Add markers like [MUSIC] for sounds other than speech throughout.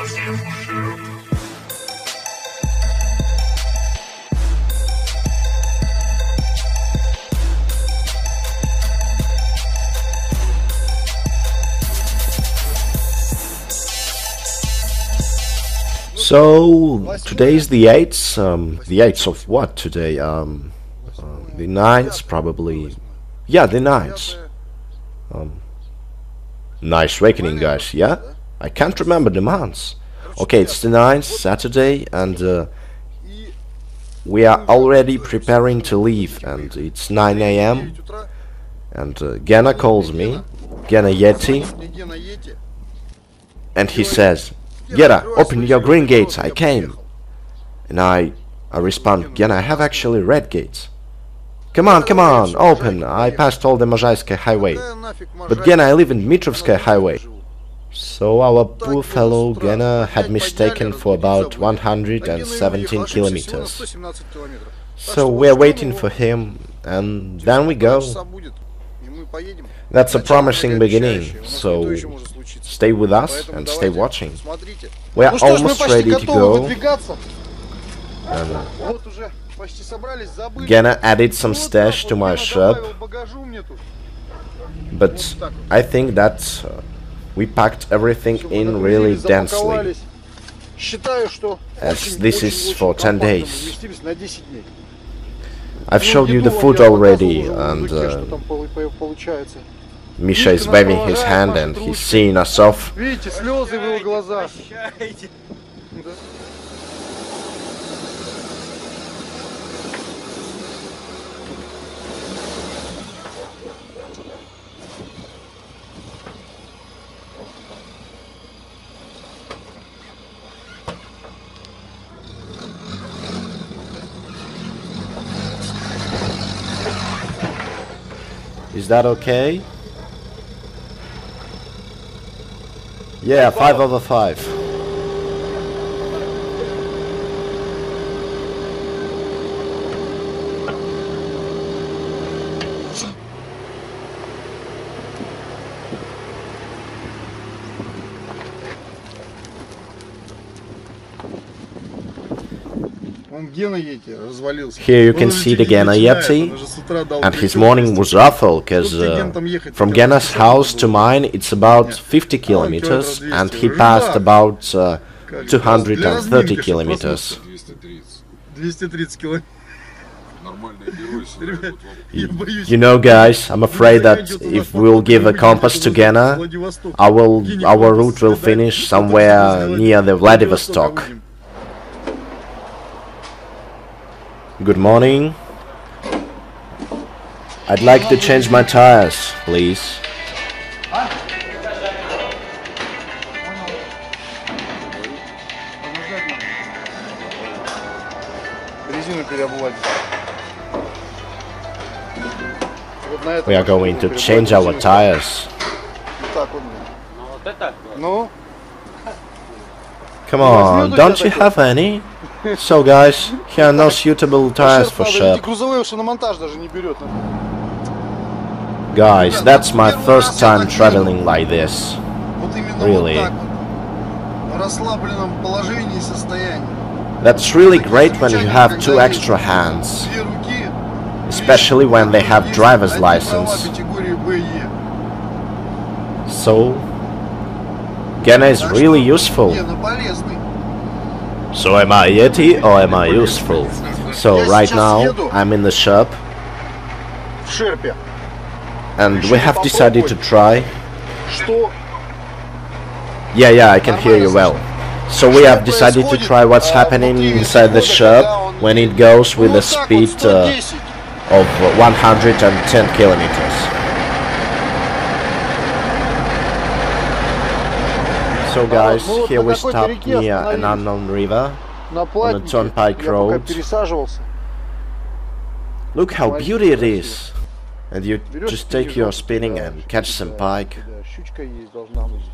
So today is the 8th, um, the 8th of what today? Um, uh, the 9th probably. Yeah, the 9th. Um, nice reckoning guys, yeah? I can't remember the months. Okay, it's the 9th, Saturday, and uh, we are already preparing to leave, and it's 9 a.m. And uh, calls me, Gena Yeti, and he says, Gera, open your green gates, I came. And I, I respond, Gena, I have actually red gates. Come on, come on, open, I passed all the Majaiske highway. But Gena, I live in Mitrovskaya highway. So our poor fellow Gena had mistaken for about 117 kilometers. So we're waiting for him, and then we go. That's a promising beginning, so stay with us and stay watching. We're almost ready to go. And, uh, Gena added some stash to my Sherp, but I think that's... uh, we packed everything in really densely, as this is for 10 days. I've showed you the food already, and uh, Misha is waving his hand and he's seeing us off. Is that okay? Yeah, 5 over 5. Here you can see the Gena Yeti, and his morning was awful, because uh, from Gena's house to mine it's about 50 kilometers, and he passed about uh, 230 kilometers. [LAUGHS] You know, guys, I'm afraid that if we'll give a compass to Gena, our, our route will finish somewhere near the Vladivostok. Good morning. I'd like to change my tires, please. We are going to change our tires. No? Come on, don't you have any? [LAUGHS] So guys, here are no suitable tires for Sherp. Guys, that's my first time traveling like this. Really. That's really great when you have two extra hands. Especially when they have driver's license. So, Gena is really useful. So am I Yeti or am I useful? So right now I'm in the Sherp. And we have decided to try. Yeah, yeah, I can hear you well. So we have decided to try what's happening inside the Sherp when it goes with a speed uh, of 110 kilometers. So guys, here we stopped near an unknown river on a turnpike road. Look how beautiful it is! And you just take your spinning and catch some pike.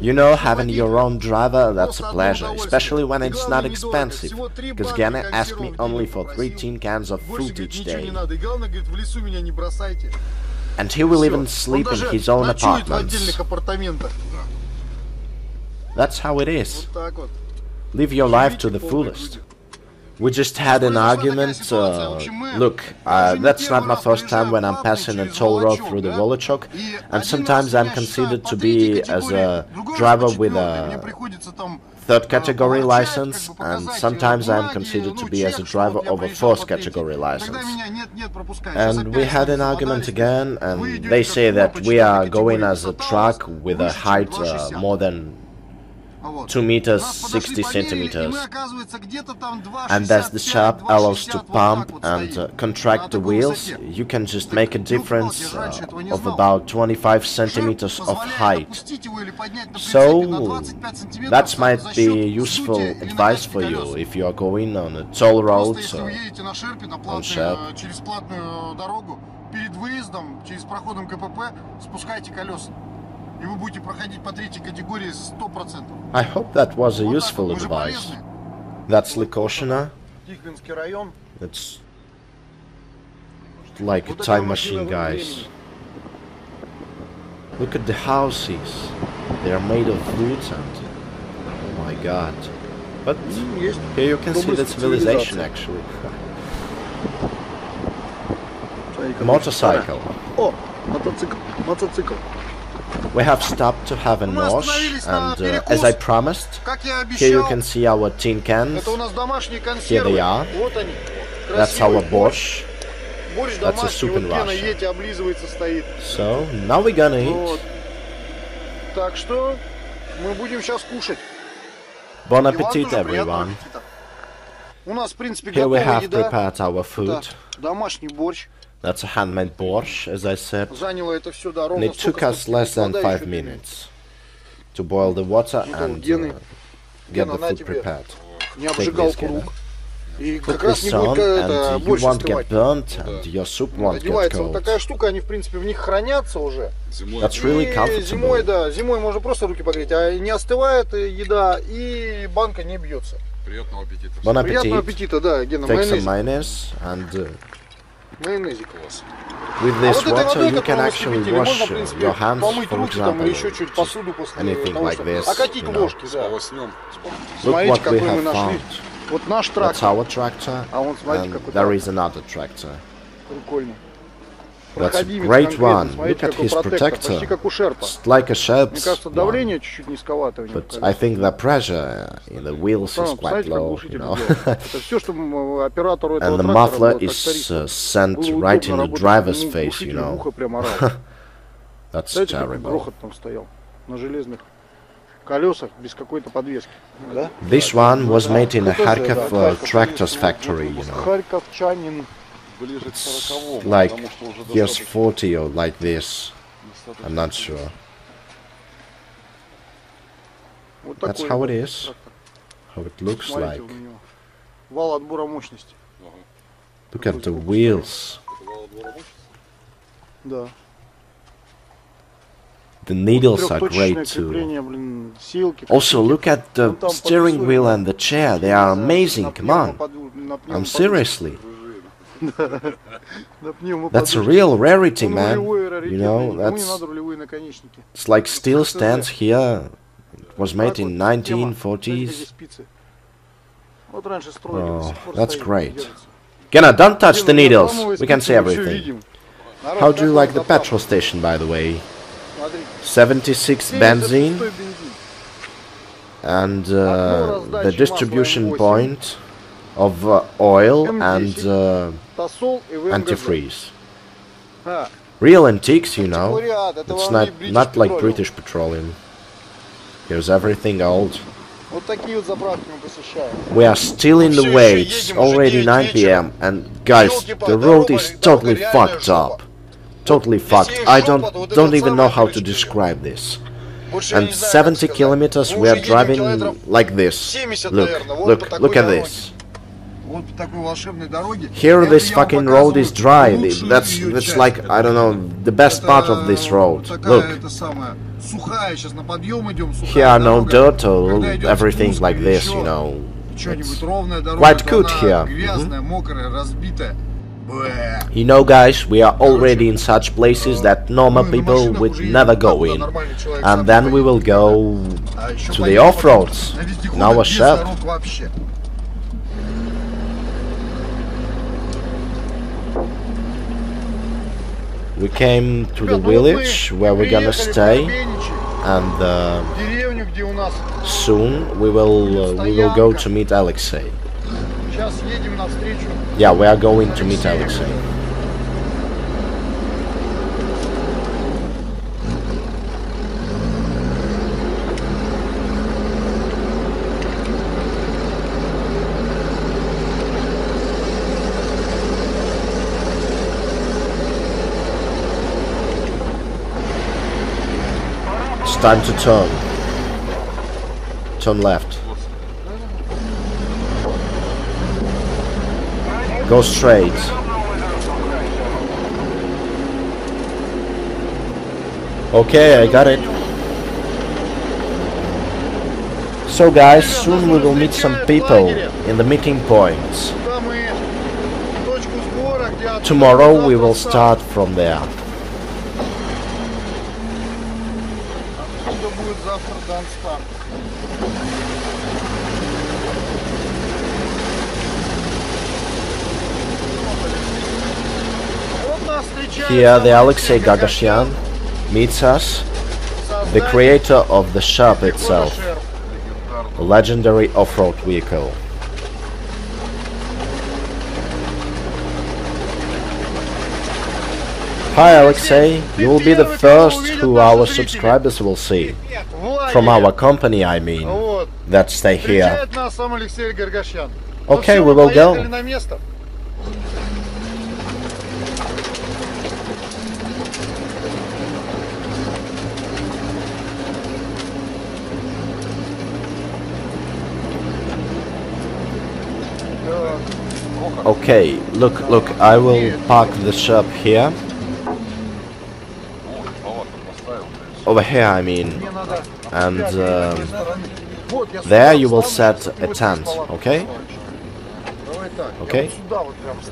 You know, having your own driver, that's a pleasure, especially when it's not expensive, because Gena asked me only for 13 cans of fruit each day. And he will even sleep in his own apartments. That's how it is. live your life to the fullest. We just had an argument. Uh, look, uh, that's not my first time when I'm passing a toll road through the Volochok, and sometimes I'm considered to be as a driver with a third category license, and sometimes I'm considered to be as a driver of a fourth category license. And we had an argument again, and they say that we are going as a truck with a height uh, more than 2 meters 60 centimeters. And as the Sherp allows to pump and uh, contract the wheels, you can just make a difference uh, of about 25 centimeters of height. So that might be useful advice for you if you are going on a toll road uh, on Sherp. Перед выездом через проходом КПП спускайте колеса И вы будете проходить по третьей категории 100%. I hope that was a Вот так useful вот. Мы же advice. полезны. That's Likoshina. Тихвинский район. It's like a Вот это time машина machine, guys. времени. Look at the houses. They are made of wood and oh my god. But М, Есть. here you can see the Доблесть civilization цивилизации. actually. Смотри, какой. Motorcycle. О, мотоцикл. Мотоцикл. We have stopped to have a Мы nosh остановились на and uh, перекус. as I promised, Как я here you обещал, can see our tin cans. это у нас домашние консервы. they are. Вот они. That's Красивый our borscht. Борщ That's a домашний. soup Вот in Гена Russia. едь, облизывается, стоит. So now we're gonna Вот. eat. Так что мы будем сейчас кушать. Bon И вам appetit, тоже приятного everyone. аппетита. У нас, в принципе, Here we готовая have еда. prepared our Это food. домашний борщ. That's a handmade borscht, as I said. And it took us less than вода five еще дымит. minutes to boil the water Ну, and uh, get the food prepared. Не обжигал this, Гена. Put this on and you won't get burnt and your soup won't get cold. такая штука, они, в принципе, в них хранятся уже. That's really И зимой, comfortable. да, зимой можно просто руки погреть, а не остывает еда, и банка не бьется. Приятного аппетита. Bon Приятного appetit. аппетита, да, Гена, Take some майонез. mayonnaise and uh. With this water, you can actually wash uh, your hands, for example, anything like this, you know. Look what we have found. That's our tractor, and there is another tractor. That's a great one. Look at his protector. It's like a Sherp's one. But I think the pressure in the wheels is quite low, [LAUGHS] uh, you know. and the muffler is uh, sent right in the driver's face, you know. That's terrible. This one was made in a Kharkov uh, tractor's factory, you know like years 40 or like this. I'm not sure. That's how it is. How it looks like. Look at the wheels. The needles are great too. Also, look at the steering wheel and the chair. They are amazing. Come on. I'm seriously. That's a real rarity, man. You know, that's... It's like steel stands here. It was made in 1940s. Oh, that's great. Gena. don't touch the needles. We can see everything. How do you like the petrol station, by the way? 76 benzene. And uh, the distribution point of uh, oil and uh, antifreeze. Real antiques, you know. It's not, not like British petroleum. Here's everything old. We are still in the way, it's already 9 pm, and guys, the road is totally fucked up. Totally fucked, I don't, don't even know how to describe this. And 70 kilometers we are driving like this. Look, look, look at this. Here this fucking road is dry. That's that's like I don't know the best part of this road. Look. Here are no dirt or everything like this, you know. It's quite good here. Mm-hmm. You know, guys, we are already in such places that normal people would never go in. And then we will go to the off roads Now a shop. We came to the village where we're gonna stay and uh, soon we will uh, we will go to meet Alexey. Yeah, we are going to meet Alexey. time to turn. Turn left. Go straight. Okay, I got it. So guys, soon we will meet some people in the meeting points. Tomorrow we will start from there. Here the Alexey Garagashyan meets us, the creator of the Sherp itself, legendary off-road vehicle. Hi Alexei, you will be the first who our subscribers will see. From our company, I mean. That stay here. Okay, we will go. Okay, look, look, I will park the Sherp here. Over here, I mean. And uh, there you will set a tent, okay? Okay?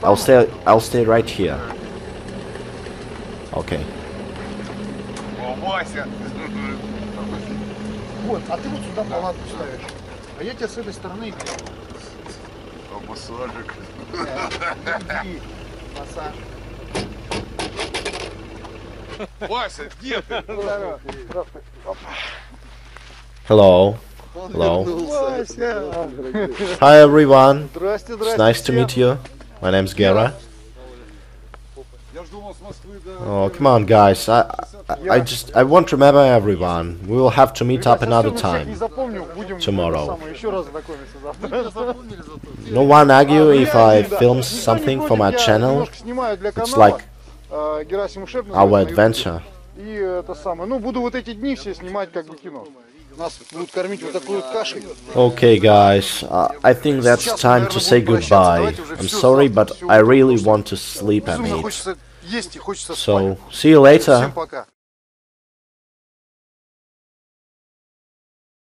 I'll stay, I'll stay right here. Okay. [LAUGHS] Вот, а ты вот сюда палатку ставишь. А я тебя с этой стороны А массажик. иди, массаж. Вася, где ты? Hello. Hello. Вася! Hi everyone. Здрасте, It's здрасте. nice to meet you. My name's Gera. Oh, come on, guys. I, I, I just, I won't remember everyone. We will have to meet up another Не time. запомню, будем Tomorrow. это самое, еще раз знакомиться завтра. No one argue if I Да. film Никто не something for против, my я channel. немножко снимаю для It's канала. like э, Герасим Шеп our называется на adventure. Ютубе. И это самое. Ну, буду вот эти дни все снимать как бы кино. Нас будут кормить вот такой вот кашей. Okay, guys. Uh, I think that's time to say goodbye. I'm sorry, but I really want to sleep and Безумно eat. So, see you later.